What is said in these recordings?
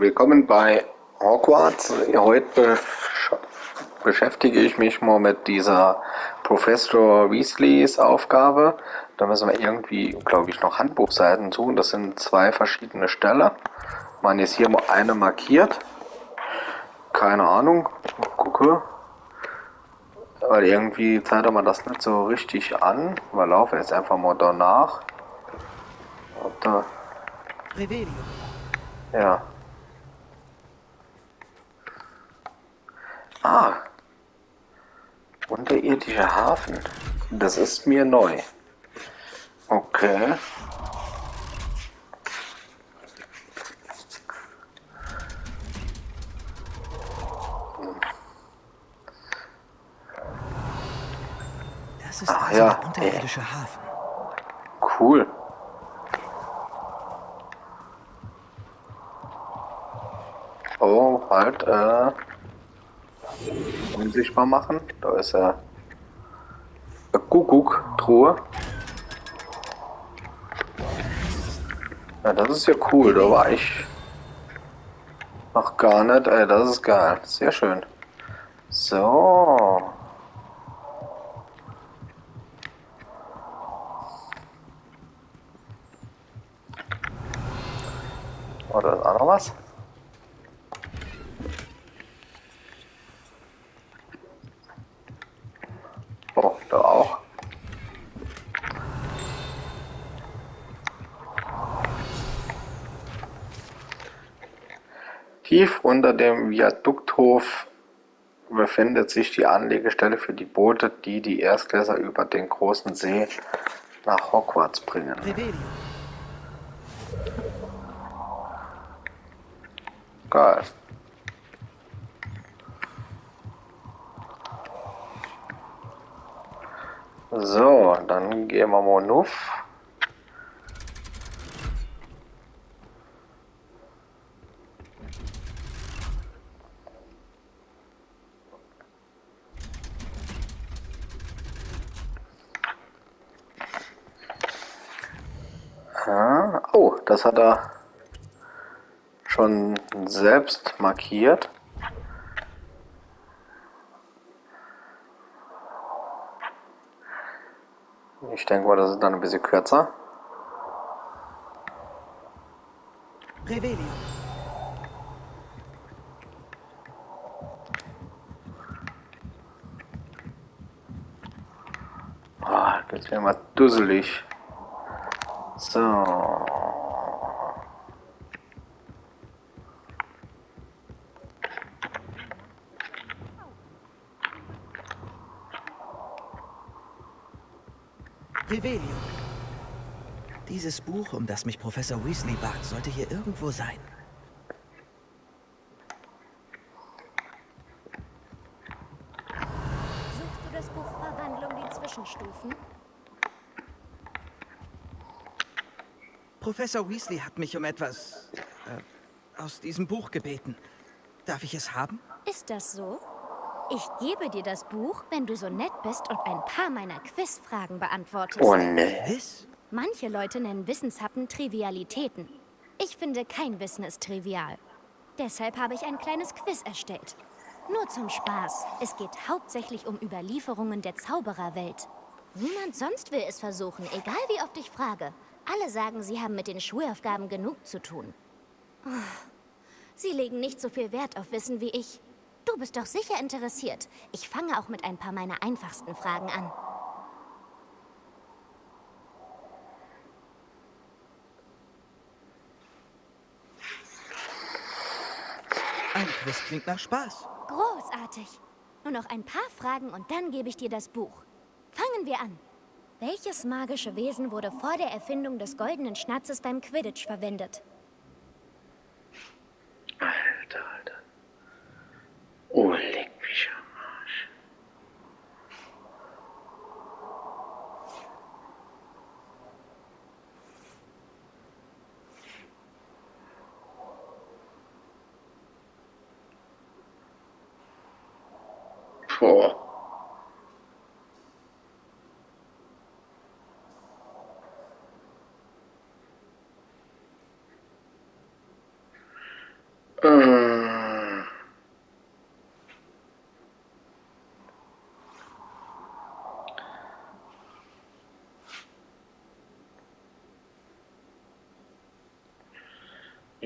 willkommen bei Hogwarts. Heute beschäftige ich mich mal mit dieser Professor Weasleys Aufgabe. Da müssen wir irgendwie, glaube ich, noch Handbuchseiten suchen. Das sind zwei verschiedene Stellen. Man ist hier mal eine markiert. Keine Ahnung. Gucke. Weil irgendwie zeigt man das nicht so richtig an. Wir laufen jetzt einfach mal danach. Ob da. Ja. Ah. Unterirdischer Hafen. Das ist mir neu. Okay. Das ist Ach, also ja. der unterirdische Hafen. Cool. Oh, halt, äh unsichtbar machen. Da ist ja eine Kuckuck-Truhe. Ja, das ist ja cool. Da war ich noch gar nicht. Ey, das ist geil. Sehr schön. So. Oder ist auch noch was? Tief unter dem Viadukthof befindet sich die Anlegestelle für die Boote, die die Erstklässler über den großen See nach Hogwarts bringen. Geil. So, dann gehen wir mal nuff. Oh, das hat er schon selbst markiert. Ich denke mal, das ist dann ein bisschen kürzer. Revelio. Oh, jetzt wäre mal dusselig. So. Revelio. Dieses Buch, um das mich Professor Weasley bat, sollte hier irgendwo sein. Suchst du das Buch Verwandlung, die Zwischenstufen? Professor Weasley hat mich um etwas äh, aus diesem Buch gebeten. Darf ich es haben? Ist das so? Ich gebe dir das Buch, wenn du so nett bist und ein paar meiner Quizfragen beantwortest. Oh ne. Quiz? Manche Leute nennen Wissenshappen Trivialitäten. Ich finde, kein Wissen ist trivial. Deshalb habe ich ein kleines Quiz erstellt. Nur zum Spaß. Es geht hauptsächlich um Überlieferungen der Zaubererwelt. Niemand sonst will es versuchen, egal wie oft ich frage. Alle sagen, sie haben mit den Schulaufgaben genug zu tun. Oh, sie legen nicht so viel Wert auf Wissen wie ich. Du bist doch sicher interessiert. Ich fange auch mit ein paar meiner einfachsten Fragen an. Ein Quiz klingt nach Spaß. Großartig. Nur noch ein paar Fragen und dann gebe ich dir das Buch. Fangen wir an. Welches magische Wesen wurde vor der Erfindung des goldenen Schnatzes beim Quidditch verwendet?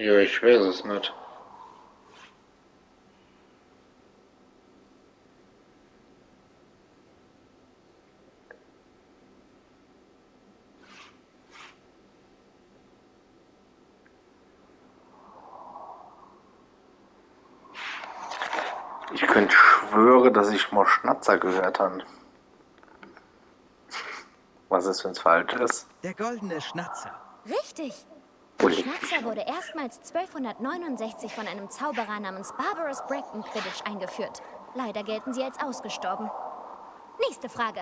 Ja, ich weiß es nicht. Ich könnte schwöre, dass ich mal Schnatzer gehört habe. Was ist, wenn es falsch ist? Der goldene Schnatzer. Richtig. Ui. Schnatzer wurde erstmals 1269 von einem Zauberer namens Barbarous Bragton Quidditch eingeführt. Leider gelten sie als ausgestorben. Nächste Frage.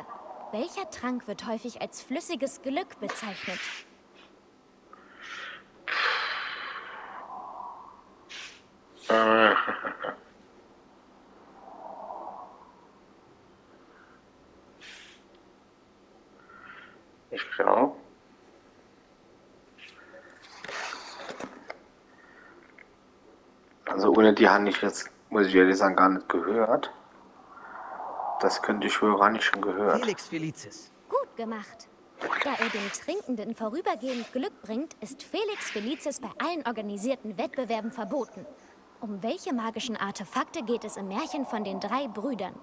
Welcher Trank wird häufig als flüssiges Glück bezeichnet? Äh. Ich glaube. Also ohne die habe ich jetzt, muss ich ehrlich sagen, gar nicht gehört. Das könnte ich wohl gar nicht schon gehört. Felix Felicis. Gut gemacht. Da er dem Trinkenden vorübergehend Glück bringt, ist Felix Felicis bei allen organisierten Wettbewerben verboten. Um welche magischen Artefakte geht es im Märchen von den drei Brüdern?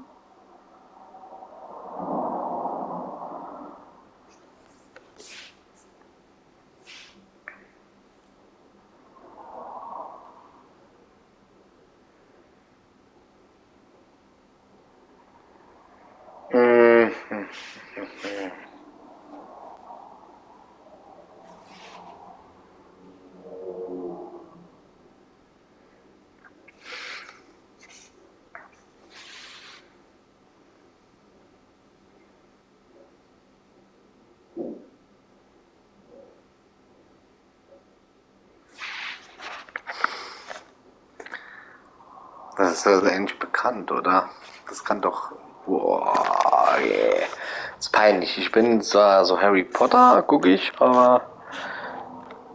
Das ist also endlich bekannt, oder? Das kann doch. Boah, yeah. ist peinlich. Ich bin zwar so Harry Potter, gucke ich, aber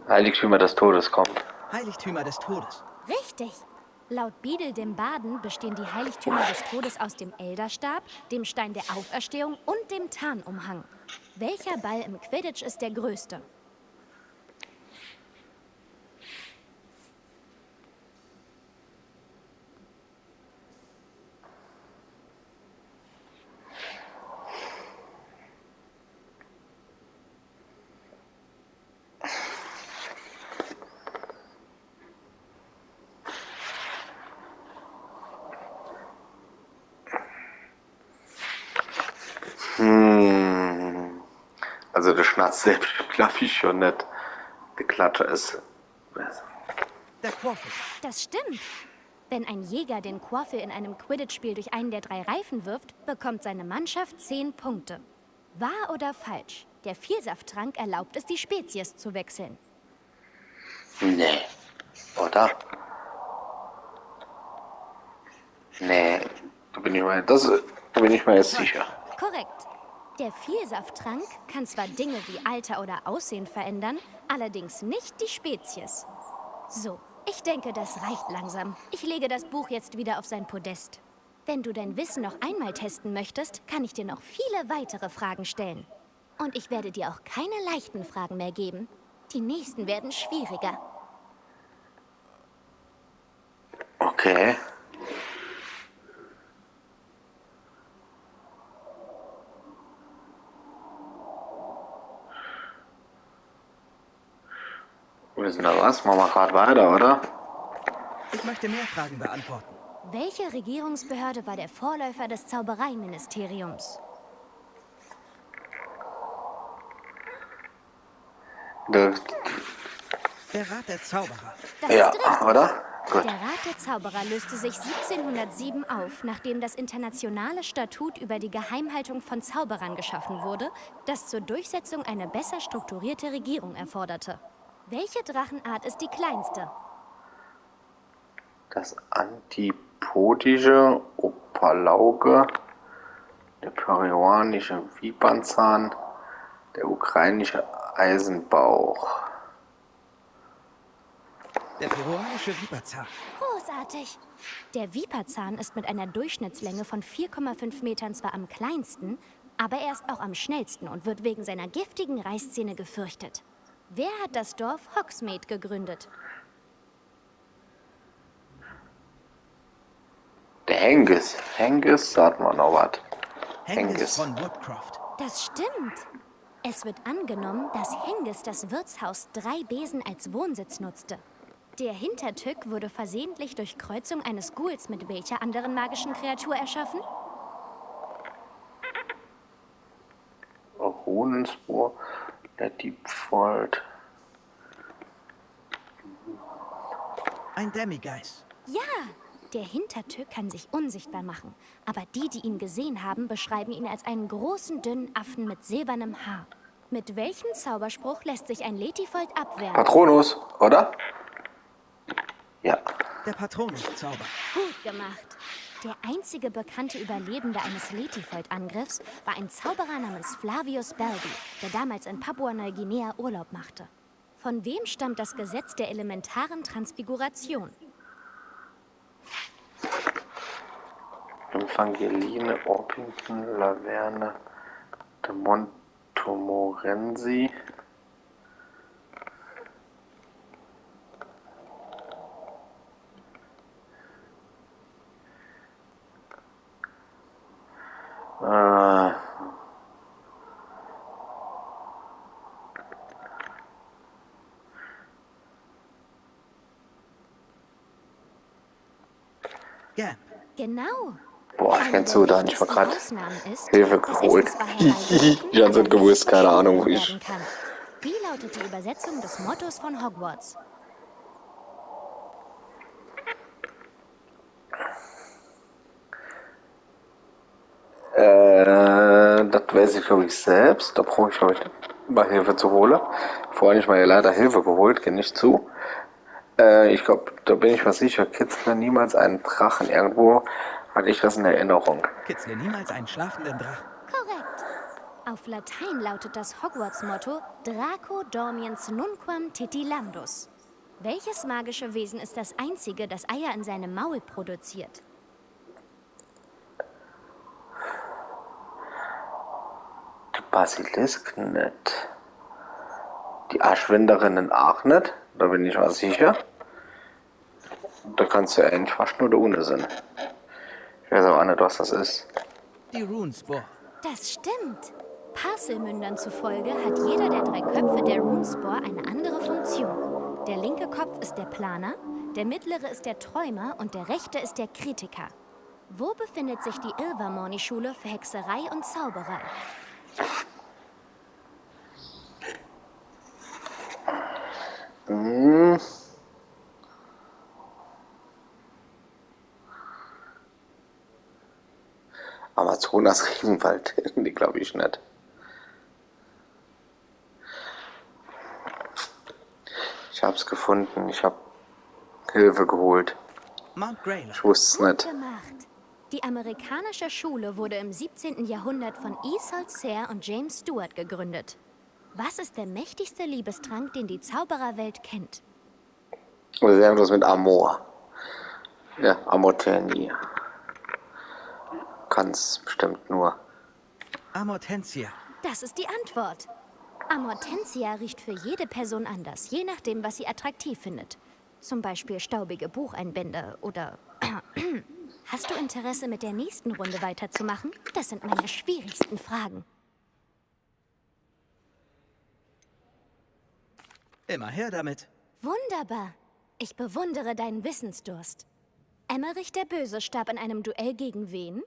Heiligtümer des Todes kommt. Heiligtümer des Todes. Richtig. Laut Beadle dem Baden bestehen die Heiligtümer des Todes aus dem Elderstab, dem Stein der Auferstehung und dem Tarnumhang. Welcher Ball im Quidditch ist der größte? Also der Schnatz selbst glaube ich schon nicht. Geklatscher ist. Der Quaffel. Das stimmt. Wenn ein Jäger den Quaffel in einem Quidditch-Spiel durch einen der drei Reifen wirft, bekommt seine Mannschaft 10 Punkte. Wahr oder falsch? Der Vielsafttrank erlaubt es, die Spezies zu wechseln. Nee. Oder? Nee. Da bin ich mal. Das, da bin ich mir jetzt sicher. Korrekt. Der Vielsafttrank kann zwar Dinge wie Alter oder Aussehen verändern, allerdings nicht die Spezies. So, ich denke, das reicht langsam. Ich lege das Buch jetzt wieder auf sein Podest. Wenn du dein Wissen noch einmal testen möchtest, kann ich dir noch viele weitere Fragen stellen. Und ich werde dir auch keine leichten Fragen mehr geben. Die nächsten werden schwieriger. Okay. Wissen wir was? Machen wir gerade weiter, oder? Ich möchte mehr Fragen beantworten. Welche Regierungsbehörde war der Vorläufer des Zaubereiministeriums? Der, Der Rat der Zauberer. Das ja, oder? Gut. Der Rat der Zauberer löste sich 1707 auf, nachdem das internationale Statut über die Geheimhaltung von Zauberern geschaffen wurde, das zur Durchsetzung eine besser strukturierte Regierung erforderte. Welche Drachenart ist die kleinste? Das antipodische Opalauge, der peruanische Vipernzahn, der ukrainische Eisenbauch. Der peruanische Viperzahn. Großartig. Der Viperzahn ist mit einer Durchschnittslänge von 4,5 Metern zwar am kleinsten, aber er ist auch am schnellsten und wird wegen seiner giftigen Reißzähne gefürchtet. Wer hat das Dorf Hogsmeade gegründet? Der Hengis. Hengis, sagt man noch was. Hengis von Woodcroft. Das stimmt. Es wird angenommen, dass Hengis das Wirtshaus Drei Besen als Wohnsitz nutzte. Der Hintertück wurde versehentlich durch Kreuzung eines Ghouls mit welcher anderen magischen Kreatur erschaffen? Runenspur, der Deepfold. Ein Demigeist. Ja, der Hintertück kann sich unsichtbar machen, aber die, die ihn gesehen haben, beschreiben ihn als einen großen, dünnen Affen mit silbernem Haar. Mit welchem Zauberspruch lässt sich ein Letifold abwehren? Patronus, oder? Ja. Der Patronus-Zauber. Gut gemacht. Der einzige bekannte Überlebende eines Letifold-Angriffs war ein Zauberer namens Flavius Belby, der damals in Papua-Neuguinea Urlaub machte. Von wem stammt das Gesetz der elementaren Transfiguration? Evangeline Orpington, Laverne de Montmorency. Äh, Gamp. Genau. boah, ich der so da mal wichtigsten gerade. Hilfe geholt. Ich aber nicht gewusst, keine Ahnung, wo verschenkt ich. kann. Wie lautet die Übersetzung des Mottos von Hogwarts? Äh, das weiß ich, glaube ich, selbst. Da brauche ich, glaube ich, mal Hilfe zu holen. Vorhin ich mir leider Hilfe geholt, geh nicht zu. Äh, ich glaube, da bin ich mir sicher, Kitzler niemals einen Drachen. Irgendwo hatte ich das in Erinnerung. Kitzle niemals einen schlafenden Drachen. Korrekt. Auf Latein lautet das Hogwarts-Motto Draco dormiens nunquam titilandus. Welches magische Wesen ist das einzige, das Eier in seinem Maul produziert? Die Basilisk nicht. Die Aschwinderinnen auch nicht. Da bin ich mir sicher. Da kannst du ja eigentlich fast nur der Ohne sein. Ich weiß auch nicht, was das ist. Die Runespore. Das stimmt. Parselmündern zufolge hat jeder der drei Köpfe der Runespore eine andere Funktion. Der linke Kopf ist der Planer, der mittlere ist der Träumer und der rechte ist der Kritiker. Wo befindet sich die Ilvermorny-Schule für Hexerei und Zauberei? Amazonas Regenwald, die glaube ich nicht. Ich hab's gefunden, ich hab Hilfe geholt. Ich wusste es nicht. gemacht. Die amerikanische Schule wurde im 17. Jahrhundert von Isolde Sayre und James Stewart gegründet. Was ist der mächtigste Liebestrank, den die Zaubererwelt kennt? Oder irgendwas mit Amor. Ja, Amorteni. Kann's bestimmt nur. Amortensia. Das ist die Antwort. Amortensia riecht für jede Person anders, je nachdem, was sie attraktiv findet. Zum Beispiel staubige Bucheinbände oder... Hast du Interesse, mit der nächsten Runde weiterzumachen? Das sind meine schwierigsten Fragen. Immer her damit. Wunderbar. Ich bewundere deinen Wissensdurst. Emmerich der Böse starb in einem Duell gegen wen?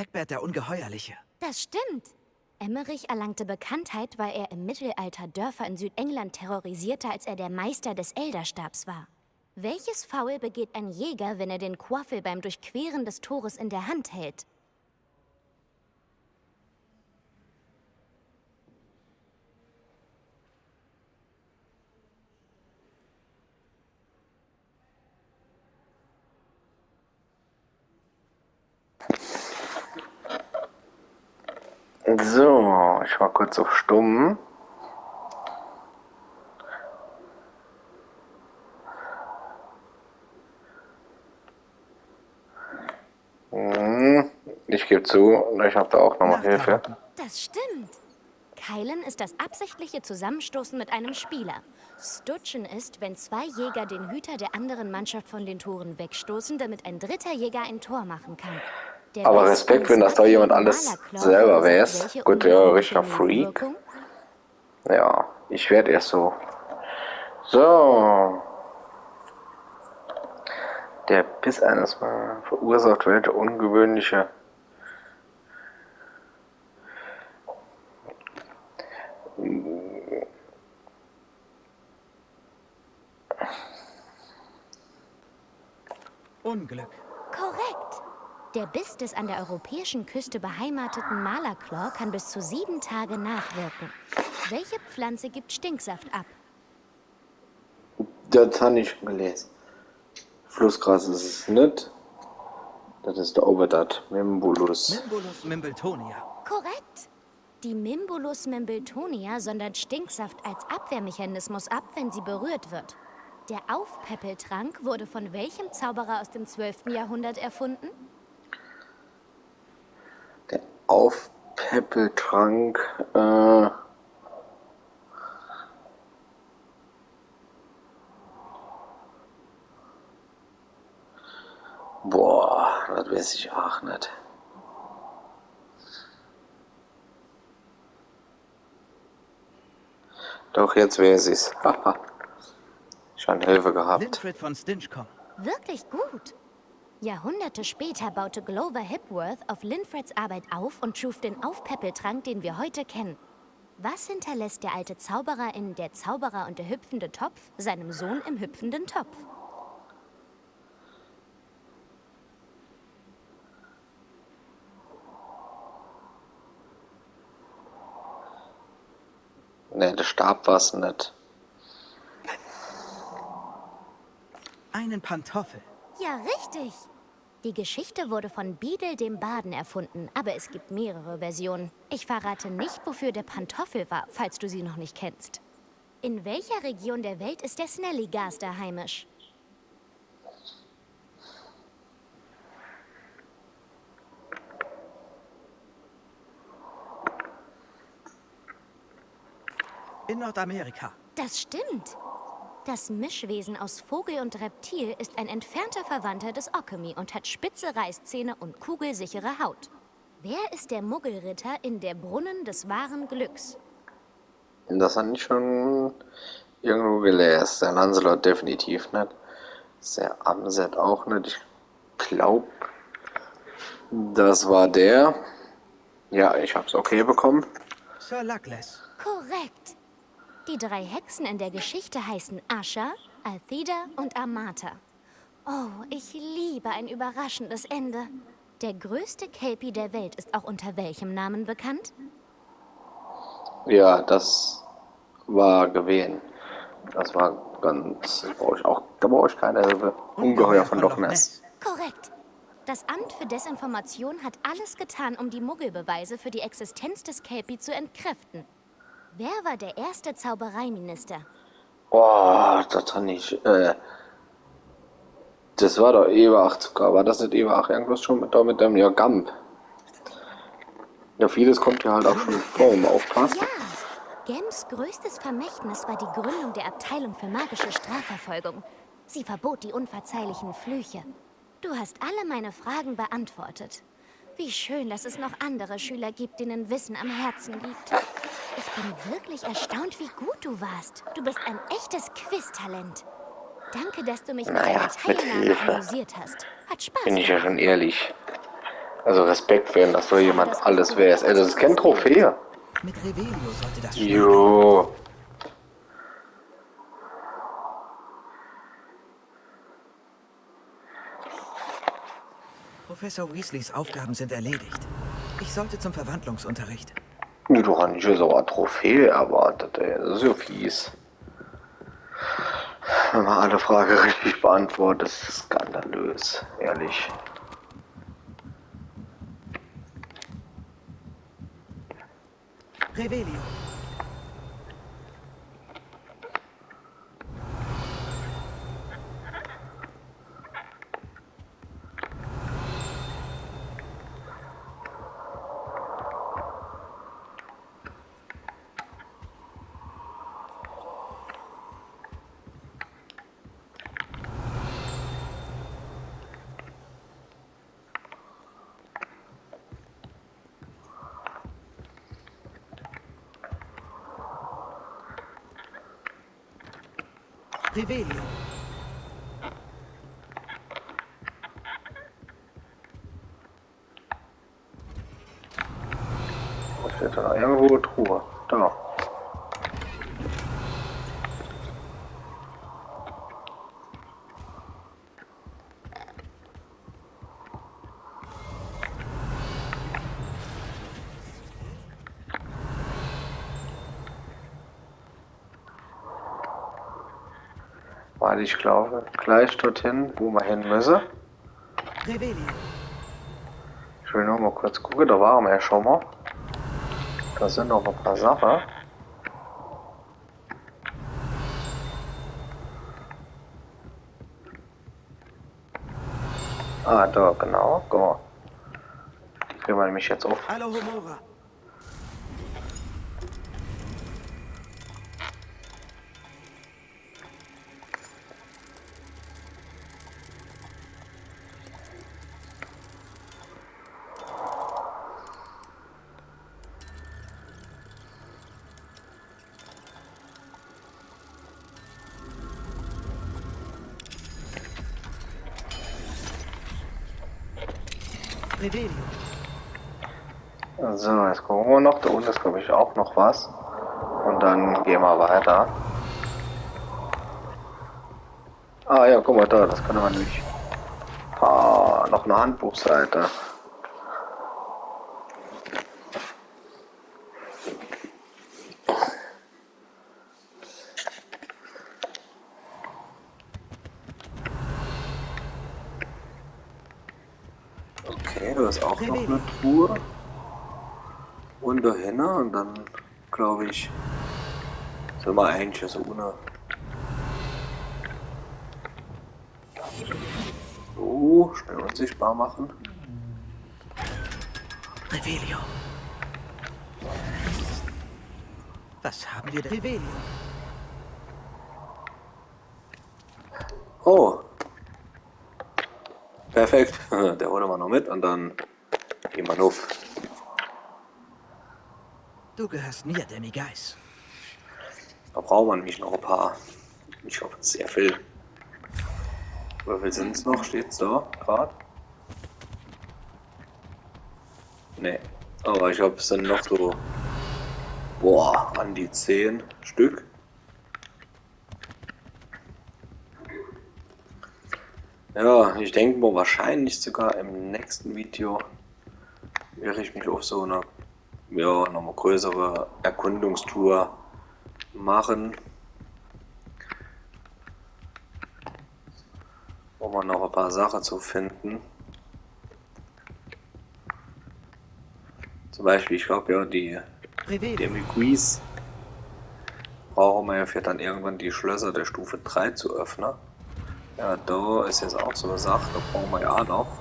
Egbert der Ungeheuerliche. Das stimmt. Emmerich erlangte Bekanntheit, weil er im Mittelalter Dörfer in Südengland terrorisierte, als er der Meister des Elderstabs war. Welches Faul begeht ein Jäger, wenn er den Quaffel beim Durchqueren des Tores in der Hand hält? So, ich war kurz auf Stumm. Hm, Ich gebe zu, ich habe da auch nochmal Hilfe. Das stimmt. Keilen ist das absichtliche Zusammenstoßen mit einem Spieler. Stutschen ist, wenn zwei Jäger den Hüter der anderen Mannschaft von den Toren wegstoßen, damit ein dritter Jäger ein Tor machen kann. Der Aber Respekt, wenn das da jemand alles selber weiß. Gut, ja, ungewöhnliche richtiger Freak. Ja, ich werde erst so. So. Der Biss eines Mal verursacht welche ungewöhnliche. Unglück. Der Biss des an der europäischen Küste beheimateten Malerklaw kann bis zu sieben Tage nachwirken. Welche Pflanze gibt Stinksaft ab? Das habe ich schon gelesen. Flussgras ist es nicht. Das ist der Oberdat, Mimbulus. Nimbulus Mimbletonia. Korrekt. Die Mimbulus mimbletonia sondert Stinksaft als Abwehrmechanismus ab, wenn sie berührt wird. Der Aufpäppeltrank wurde von welchem Zauberer aus dem 12. Jahrhundert erfunden? Der Aufpäppeltrank. Äh, boah, das weiß ich auch nicht. Doch, jetzt weiß ich's. Haha. Schon Hilfe gehabt. Linfred von Stinchcombe. Wirklich gut. Jahrhunderte später baute Glover Hipworth auf Linfreds Arbeit auf und schuf den Aufpäppeltrank, den wir heute kennen. Was hinterlässt der alte Zauberer in Der Zauberer und der hüpfende Topf seinem Sohn im hüpfenden Topf? Ne, der Stab war's nicht. Einen Pantoffel. Ja, richtig. Die Geschichte wurde von Beadle dem Baden erfunden, aber es gibt mehrere Versionen. Ich verrate nicht, wofür der Pantoffel war, falls du sie noch nicht kennst. In welcher Region der Welt ist der Snellygaster heimisch? In Nordamerika. Das stimmt. Das Mischwesen aus Vogel und Reptil ist ein entfernter Verwandter des Occamy und hat spitze Reißzähne und kugelsichere Haut. Wer ist der Muggelritter in der Brunnen des wahren Glücks? Das habe ich schon irgendwo gelesen. Der Lancelot definitiv nicht. Der Amset auch nicht. Ich glaube, das war der. Ja, ich hab's okay bekommen. Sir Luckless. Korrekt. Die drei Hexen in der Geschichte heißen Asha, Altheda und Amata. Oh, ich liebe ein überraschendes Ende. Der größte Kelpie der Welt ist auch unter welchem Namen bekannt? Ja, das war gewesen. Das war ganz. Da brauche ich auch. Da brauche ich keine Hilfe. Ungeheuer von Loch Ness. Korrekt. Das Amt für Desinformation hat alles getan, um die Muggelbeweise für die Existenz des Kelpie zu entkräften. Wer war der erste Zaubereiminister? Boah, das hat nicht. Äh, das war doch Ewach sogar. War das nicht Ewach? Irgendwas schon mit, da mit dem. Ja, Gamp. Ja, vieles kommt ja halt auch schon vor, um aufpasst. Ja, Gems größtes Vermächtnis war die Gründung der Abteilung für magische Strafverfolgung. Sie verbot die unverzeihlichen Flüche. Du hast alle meine Fragen beantwortet. Wie schön, dass es noch andere Schüler gibt, denen Wissen am Herzen liegt. Ich bin wirklich erstaunt, wie gut du warst. Du bist ein echtes Quiz-Talent. Danke, dass du mich mit Naja, deiner mit Teilnahme Hilfe. amüsiert hast. Hat Spaß Bin ich ja schon ehrlich. Also Respekt, wenn das so jemand alles weiß. Ey, das ist kein Trophäe. Mit Revelio sollte das Jo. Professor Weasleys Aufgaben sind erledigt. Ich sollte zum Verwandlungsunterricht. Nee, Du hast nicht so eine Trophäe erwartet, ey. Das ist ja fies. Wenn man alle Fragen richtig beantwortet, ist es skandalös. Ehrlich. Revelio. Revelio. Weil ich glaube, gleich dorthin, wo wir hin müssen. Ich will nur mal kurz gucken, da waren wir ja schon mal. Da sind noch ein paar Sachen. Ah, da, genau, guck mal. Die kriegen wir nämlich jetzt auf. Hallo Homora. So, jetzt gucken wir noch. Da unten ist, glaube ich, auch noch was. Und dann gehen wir weiter. Ah ja, guck mal da, das kann man nämlich. Ah, noch eine Handbuchseite. Okay, da ist auch noch eine Truhe. Und dahinter und dann glaube ich, sind wir eigentlich so ohne. So, schnell unsichtbar machen. Revelio. Was haben wir denn? Revelio. Oh. Perfekt. Der holen wir noch mit und dann auf. Du gehörst mir, Danny Geis. Da braucht man nämlich noch ein paar. Ich hoffe, sehr viel. Wie viel sind es noch? Steht's da gerade? Nee. Aber ich glaube, es sind noch so. Boah, an die 10 Stück. Ja, ich denke mal wahrscheinlich sogar im nächsten Video werde ich mich auf so eine ja, nochmal größere Erkundungstour machen. Um noch ein paar Sachen zu finden. Zum Beispiel, ich glaube ja, die. Demiguis brauchen wir ja für dann irgendwann die Schlösser der Stufe 3 zu öffnen. Ja, da ist jetzt auch so eine Sache, da brauchen wir ja noch.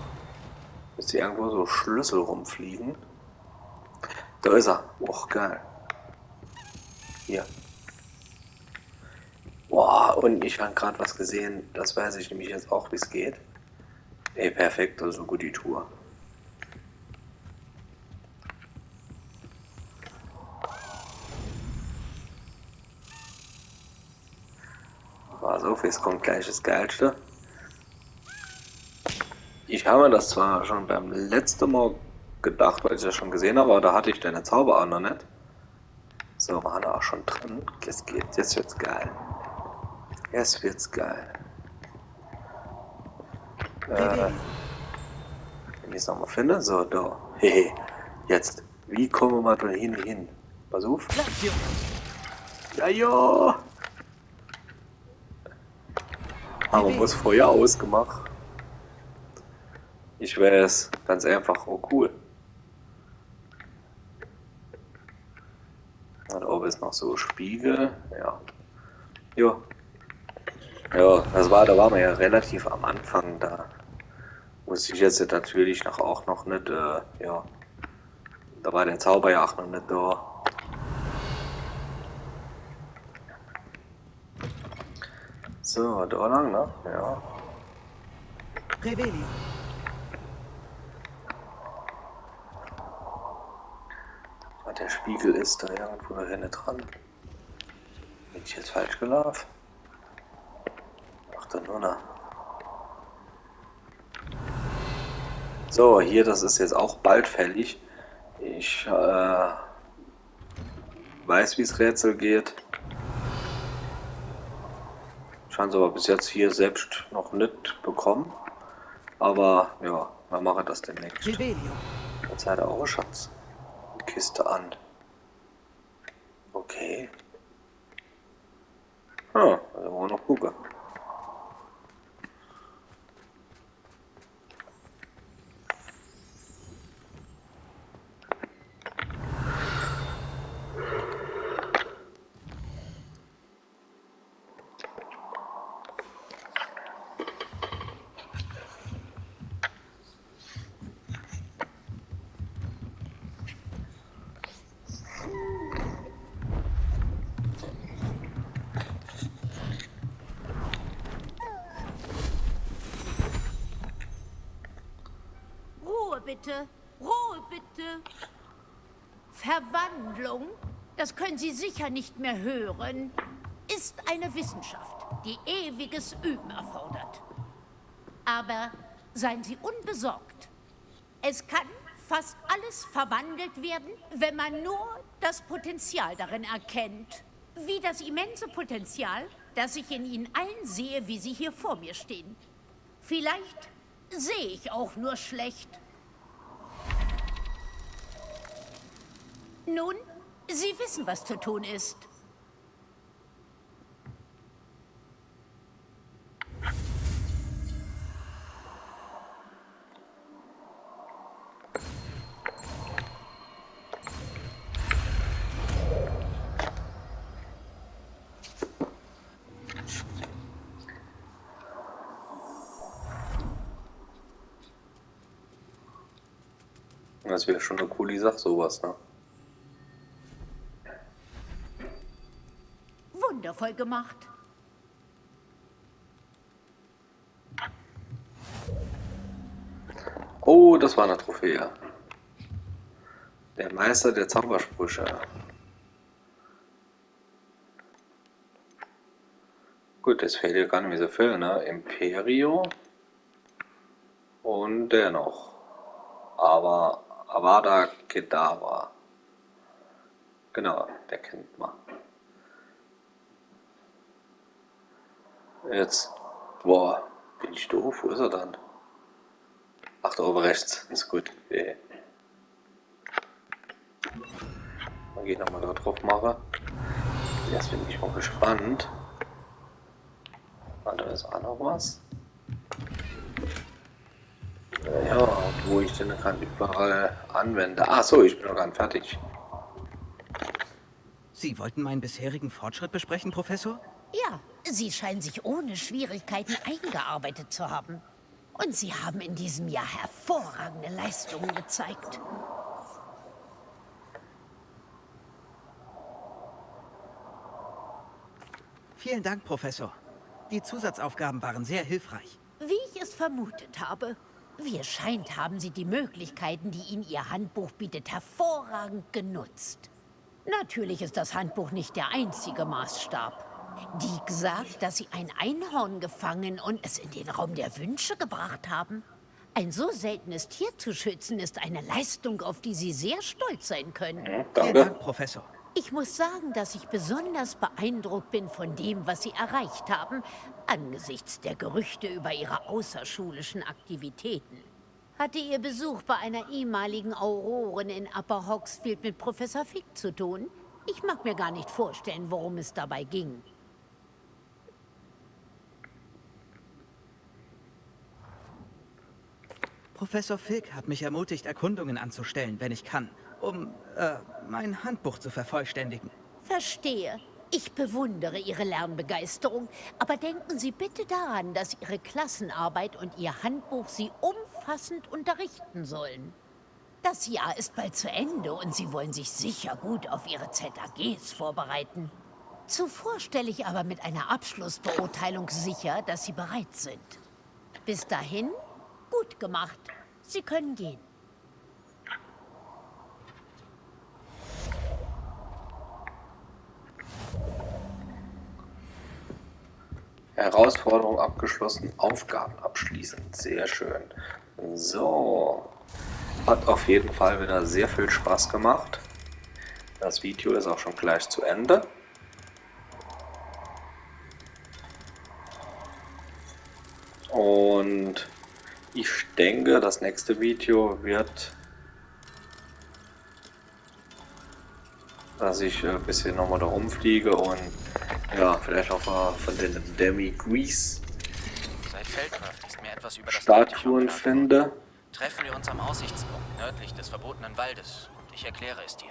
Ist hier irgendwo so Schlüssel rumfliegen. Da ist er. Och, geil. Hier. Boah, und ich habe gerade was gesehen. Das weiß ich nämlich jetzt auch, wie es geht. Ey, perfekt. Das ist eine gute Tour. Pass auf, jetzt kommt gleich das Geilste. Ich habe mir das zwar schon beim letzten Mal gedacht, weil ich das schon gesehen habe, aber da hatte ich deine Zauber auch noch nicht. So, waren auch schon drin. Jetzt geht's, jetzt wird's geil. Jetzt wird's geil. Äh, wenn ich es nochmal finde, so, da. Hehe. Jetzt, wie kommen wir da hin, hin? Pass auf. Ja, ja. Aber muss Feuer ausgemacht. Ich weiß, ganz einfach, oh cool. Da oben ist noch so Spiegel. Ja. Ja. Ja, das war, da waren wir ja relativ am Anfang. Da wusste ich jetzt natürlich noch auch noch nicht, äh, ja. Da war der Zauber ja auch noch nicht da. So, da lang, ne? Ja. Revelio. Und der Spiegel ist da irgendwo da hinten dran. Bin ich jetzt falsch gelaufen? Ach, da nur noch. So, hier, das ist jetzt auch bald fällig. Ich äh, weiß, wie es Rätsel geht. Scheint aber bis jetzt hier selbst noch nicht bekommen. Aber ja, wir machen das demnächst. Jetzt hat er auch einen Schatz. Kiste an. Okay. Ah, also wollen wir noch gucken. Ruhe bitte. Ruhe bitte. Verwandlung, das können Sie sicher nicht mehr hören, ist eine Wissenschaft, die ewiges Üben erfordert. Aber seien Sie unbesorgt. Es kann fast alles verwandelt werden, wenn man nur das Potenzial darin erkennt. Wie das immense Potenzial, das ich in Ihnen allen sehe, wie Sie hier vor mir stehen. Vielleicht sehe ich auch nur schlecht. Nun, Sie wissen, was zu tun ist. Das wäre schon eine coole Sache, sowas, ne? Wundervoll gemacht. Oh, das war eine Trophäe. Der Meister der Zaubersprüche. Gut, es fehlt ja gar nicht mehr so viel, ne? Imperio. Und der noch. Aber Avada Kedavra. Genau, der kennt man. Jetzt. Boah, bin ich doof? Wo ist er dann? Ach, da oben rechts. Ist gut. Okay. Dann gehe ich nochmal da drauf mache. Jetzt bin ich mal gespannt. Ah, da ist auch noch was. Ja, und wo ich den gerade überall anwende. Ach so, ich bin noch gar nicht fertig. Sie wollten meinen bisherigen Fortschritt besprechen, Professor? Ja, Sie scheinen sich ohne Schwierigkeiten eingearbeitet zu haben. Und Sie haben in diesem Jahr hervorragende Leistungen gezeigt. Vielen Dank, Professor. Die Zusatzaufgaben waren sehr hilfreich. Wie ich es vermutet habe. Wie es scheint, haben Sie die Möglichkeiten, die Ihnen Ihr Handbuch bietet, hervorragend genutzt. Natürlich ist das Handbuch nicht der einzige Maßstab. Diek sagt, dass Sie ein Einhorn gefangen und es in den Raum der Wünsche gebracht haben. Ein so seltenes Tier zu schützen, ist eine Leistung, auf die Sie sehr stolz sein können. Hm, Vielen danke. Dank, Professor. Ich muss sagen, dass ich besonders beeindruckt bin von dem, was Sie erreicht haben, angesichts der Gerüchte über Ihre außerschulischen Aktivitäten. Hatte Ihr Besuch bei einer ehemaligen Auroren in Upper Hogsfield mit Professor Fick zu tun? Ich mag mir gar nicht vorstellen, worum es dabei ging. Professor Filk hat mich ermutigt, Erkundungen anzustellen, wenn ich kann, um äh, mein Handbuch zu vervollständigen. Verstehe. Ich bewundere Ihre Lernbegeisterung, aber denken Sie bitte daran, dass Ihre Klassenarbeit und Ihr Handbuch Sie umfassend unterrichten sollen. Das Jahr ist bald zu Ende und Sie wollen sich sicher gut auf Ihre ZAGs vorbereiten. Zuvor stelle ich aber mit einer Abschlussbeurteilung sicher, dass Sie bereit sind. Bis dahin, gut gemacht. Sie können gehen. Herausforderung abgeschlossen, Aufgaben abschließen. Sehr schön. So. Hat auf jeden Fall wieder sehr viel Spaß gemacht. Das Video ist auch schon gleich zu Ende. Und ich denke, das nächste Video wird, dass ich ein bisschen nochmal da rumfliege und ja, vielleicht auch mal von den Demi Grease Seit Feldkraft ist mir etwas über das Statuen finde. Treffen wir uns am Aussichtspunkt nördlich des verbotenen Waldes und ich erkläre es dir.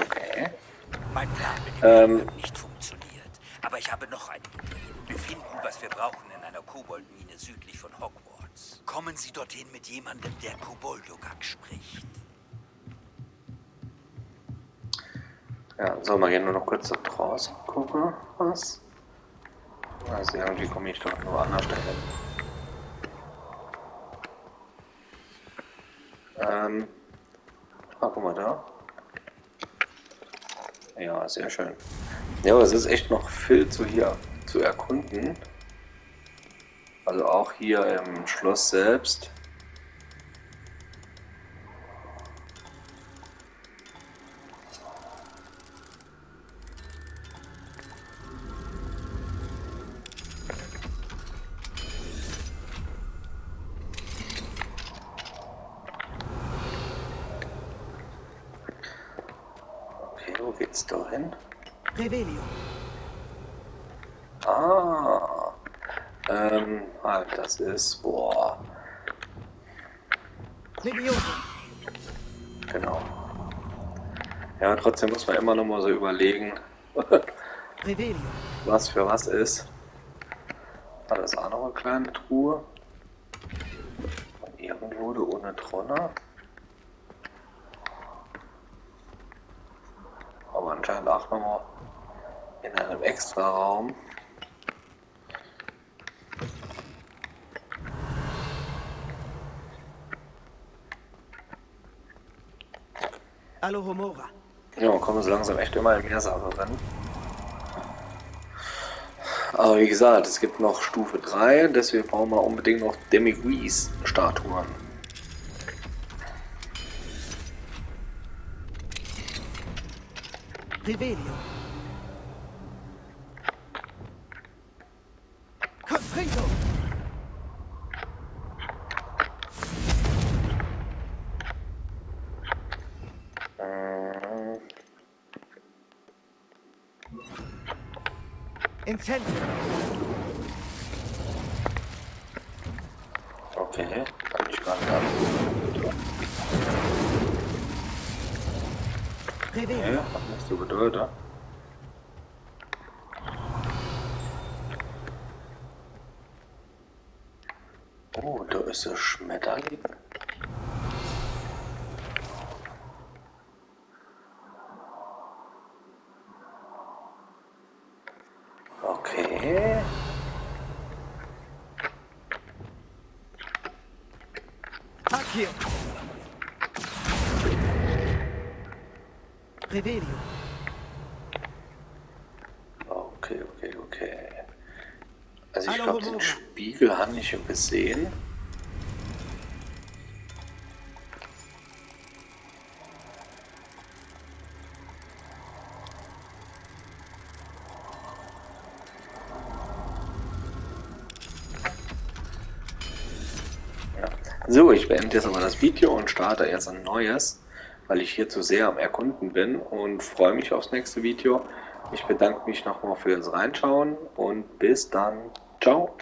Okay. Mein Plan mit dem Ähm. nicht funktioniert. Aber ich habe noch eine Idee. Wir finden, was wir brauchen in einer Koboldmine südlich von Hogwarts. Kommen Sie dorthin mit jemandem, der Koboldogak spricht. Ja, so, mal gehen nur noch kurz da draußen gucken, was. Also irgendwie komme ich doch nur anders dahin. Ähm. Ah, guck mal da. Ja, sehr schön. Ja, aber es ist echt noch viel zu hier zu erkunden. Also auch hier im Schloss selbst. Okay, wo geht's da hin? Revelio. Ah. Ähm, halt, das ist, boah, genau. Ja, trotzdem muss man immer noch mal so überlegen, was für was ist. Das ist auch noch eine kleine Truhe. Irgendwo da ohne drunter. Aber anscheinend auch noch mal in einem extra Raum. Alohomora. Ja, kommt so langsam echt immer in mehr Sachen. Aber wie gesagt, es gibt noch Stufe 3, deswegen brauchen wir unbedingt noch Demigrease-Statuen. Revelio. Confringo. Äh, Incendio. Okay, kann ich gar nicht an. Revelio. Okay, was musst du bedeuten? Oh, da ist ein Schmetterling. Okay. Accio. Revelio. Okay, okay, okay. Also ich Hallo, glaube, den Homora. Schon gesehen. So, ich beende jetzt aber das Video und starte jetzt ein neues. weil ich hier zu sehr am Erkunden bin und freue mich aufs nächste Video. Ich bedanke mich nochmal fürs Reinschauen und bis dann. Ciao.